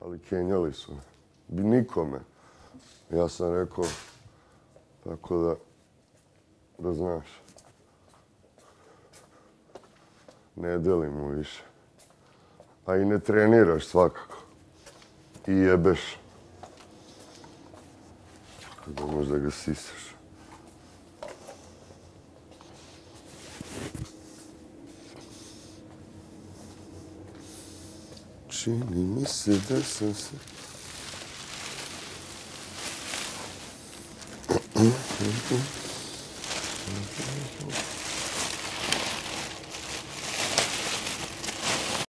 ali kenjali su me. Bi nikome. Ja sam rekao, tako da, da znaš. Ne delim mu više. A i ne treniraš svakako. I jebeš. Da možda ga sisaš. Schöne Misse, das ist. Mm-hmm. mm-hmm. mm-hmm.